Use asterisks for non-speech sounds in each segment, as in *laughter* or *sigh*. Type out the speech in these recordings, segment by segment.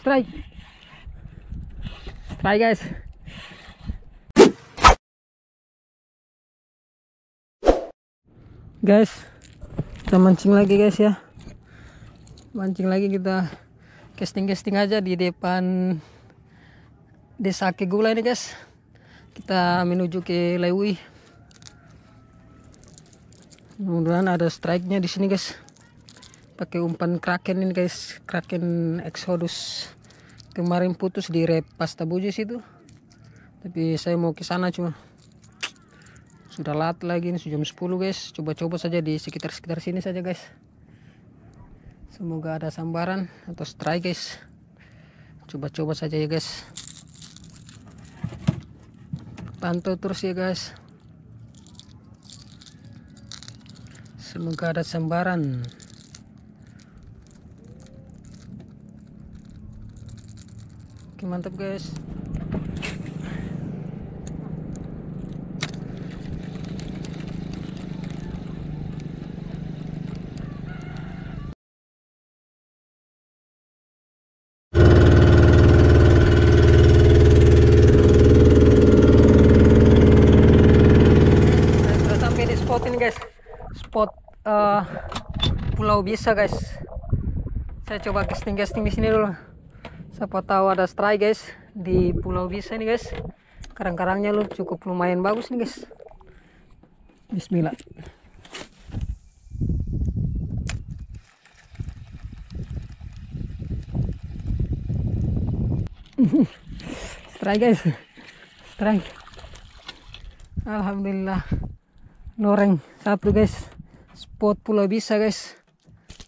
Strike. Strike guys. Guys, kita mancing lagi guys ya. Mancing lagi kita casting-casting aja di depan desa Kegula ini guys. Kita menuju ke Lewi. Mudah-mudahan ada strike-nya di sini guys. Pakai umpan kraken ini guys, kraken Exodus. Kemarin putus di rep pasta bujis itu. Tapi saya mau ke sana cuma sudah lat lagi ini jam 10 guys. Coba-coba saja di sekitar-sekitar sini saja guys. Semoga ada sambaran atau strike guys. Coba-coba saja ya guys. Pantau terus ya guys. Semoga ada sambaran. Oke mantap guys. Spot ini guys. Spot eh, pulau bisa guys. Saya coba casting casting di sini dulu siapa tahu ada strike guys di pulau bisa ini guys. Karang-karangnya lu cukup lumayan bagus nih guys. Bismillah. *laughs* Strike guys. Strike Alhamdulillah. Loreng satu guys. Spot pulau bisa guys.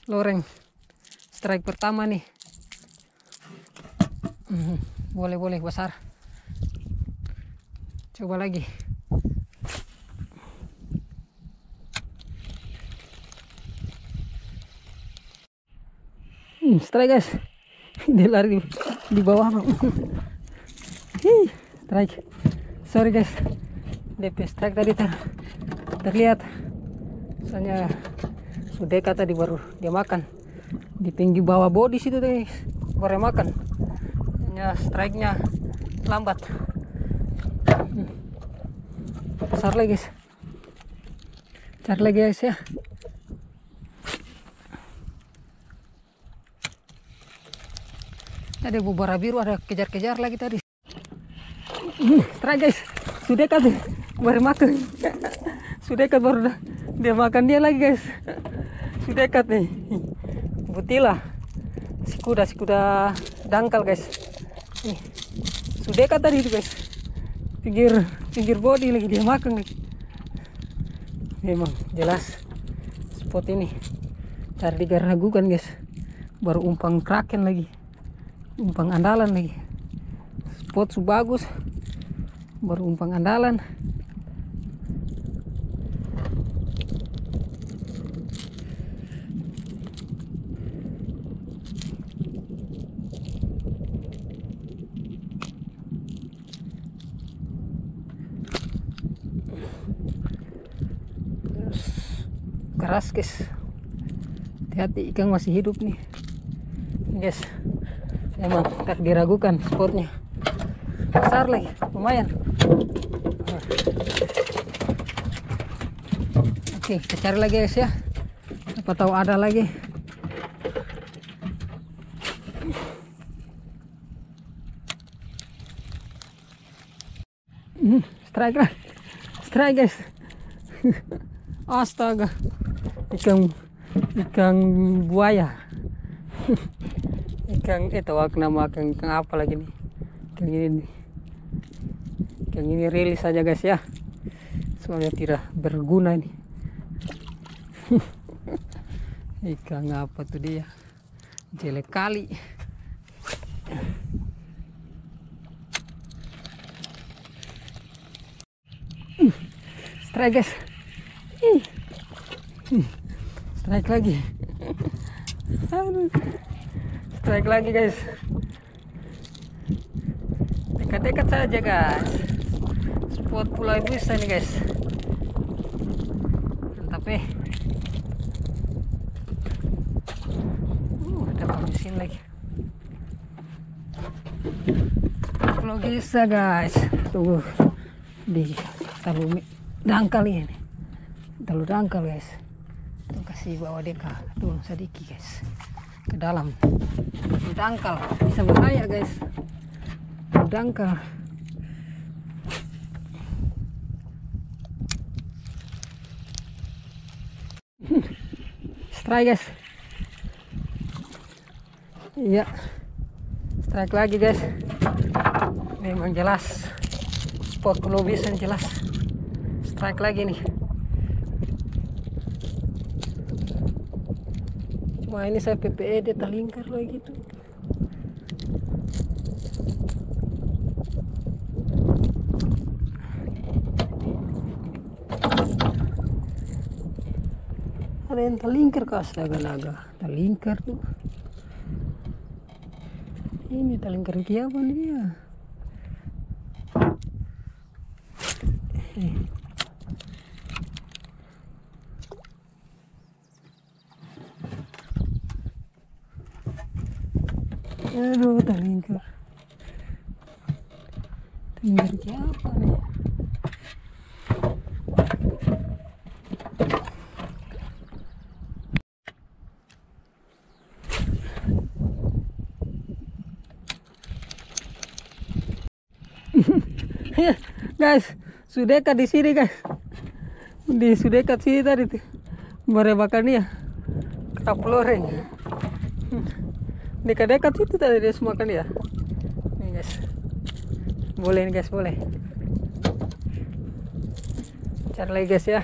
Loreng. Strike pertama nih Mhm, boleh boleh besar. Coba lagi. Hmm, strike guys. *laughs* Dia lari di, di bawah Hih, strike sorry guys. DP strike tadi ter, terlihat. Misalnya Sudeka tadi baru dia makan. Di tinggi bawah body situ guys. Baru makan hanya strike nya lambat. Besar lagi guys. Cari lagi guys ya. Ada bubara biru ada kejar-kejar lagi tadi. Hmm, strike guys. Sudah kan baru makan sudah kan baru dia makan dia lagi guys? Sudah dekat nih butila si kuda si kuda dangkal guys sudah dekat tadi itu guys pinggir pinggir body lagi dia makan lagi. Memang jelas spot ini. Tadi diragukan guys. Baru umpan kraken lagi. Umpan andalan lagi. Spot su bagus. Baru umpan andalan keras guys. Hati-hati ikan masih hidup nih. Guys emang tak diragukan spotnya. Besar lagi lumayan. Oke kita cari lagi guys ya. Apa tahu ada lagi? Hmm, strike strike guys. *laughs* Astaga ikan ikan buaya. Ikan itu aku nama ikan, ikan apa lagi nih? Ikan ini ikan ini rilis saja guys ya. Soalnya tidak berguna nih *laughs* ikan apa tuh dia? Jelek kali. Strike guys. Ih. Strike lagi. Strike lagi guys. Dekat-dekat saja guys. Spot pulau bisa nih guys. Mantap eh. Uh, ada mesin lagi. Pulau Gesa guys. Tuh di talu dangkal ini. Talu dangkal guys tuh kasih bawa deka tuh sedikit guys. Ke dalam. Dangkal. Bisa bahaya guys. Dangkal. Strike guys. Iya. Strike lagi guys. Memang jelas. Spot bisa jelas. Strike lagi nih wah ini saya PPED terlingkar lagi tuh. Ada yang terlingkar ke astaga-naga terlingkar tuh. Ini terlingkar apa dia? Eh. Aduh terlingkar. Terlingkar apa nih *laughs* guys sudah dekat di sini guys. Di sudah dekat sini tadi tuh. Merebakan ya kerap loreng dekat-dekat situ tadi dia semakan ya nih guys. Boleh nih guys boleh. Cari lagi guys ya.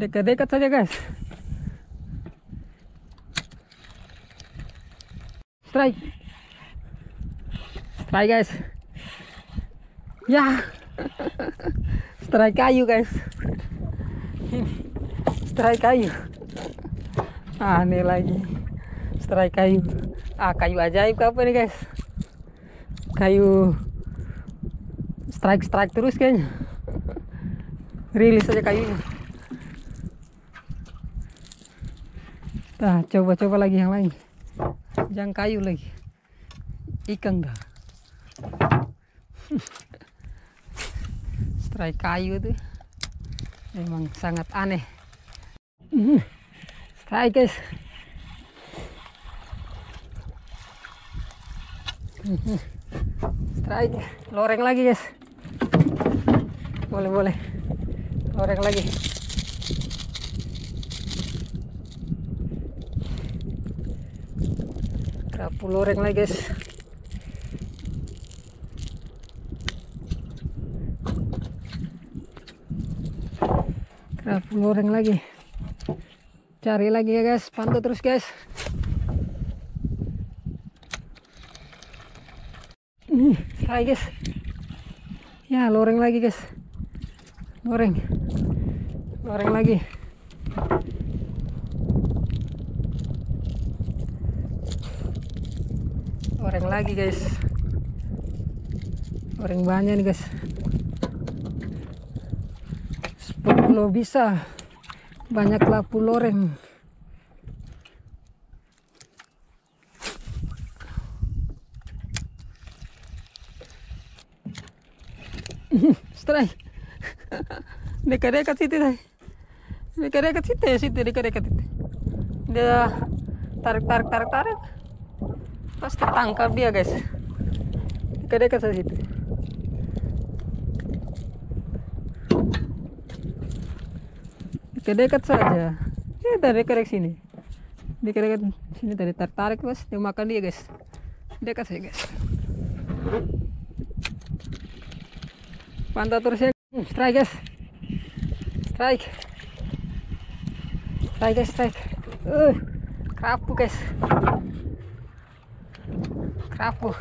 Dekat-dekat saja guys. Strike. Strike guys. Ya. *laughs* Strike kayu guys strike kayu. Aneh lagi. Strike kayu. Ah kayu ajaib apa nih guys? Kayu strike strike terus kayaknya. Rilis aja kayunya. Nah coba-coba lagi yang lain. Jangan kayu lagi. Ikan dah. *laughs* Strike kayu tuh memang sangat aneh. Strike guys. Strike. Loreng lagi guys. Boleh boleh. Loreng lagi. Kerapu loreng lagi guys kerapu loreng lagi. Cari lagi ya guys. Pantau terus guys. Nih hai guys. Ya loreng lagi guys. Loreng loreng lagi. Loreng lagi guys. Loreng banyak nih guys kalau bisa banyak lapu loreng. *laughs* Strike *laughs* dekat-dekat situ deh dekat-dekat situ ya situ dekat-dekat itu dia tarik tarik tarik tarik pasti tangkap dia guys. Dekat-dekat situ dekat-dekat saja. Ya dari dekat sini. Dekat-dekat sini tadi. Tertarik mas. Dia makan dia guys. Dekat saja guys. Pantau terus ya. Strike guys. Strike. Strike guys strike. Uh, kerapu guys. Kerapu.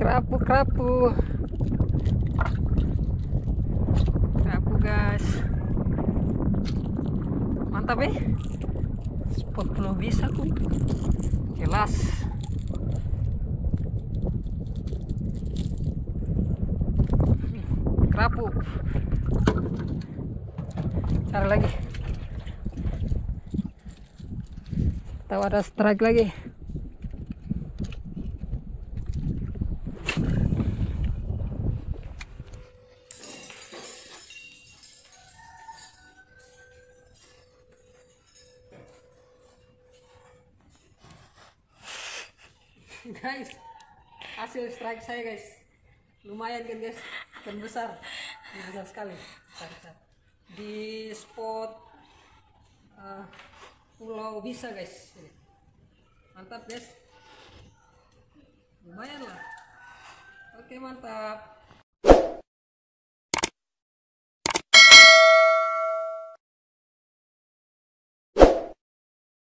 Kerapu kerapu kerapu guys. Mantap ya spot belum bisa ku jelas. Kerapu. Cari lagi. Tahu ada strike lagi *laughs* guys hasil strike saya guys. Lumayan kan guys. Dan besar. Besar sekali. Di spot uh, pulau bisa guys. Mantap guys. Lumayan lah. Oke mantap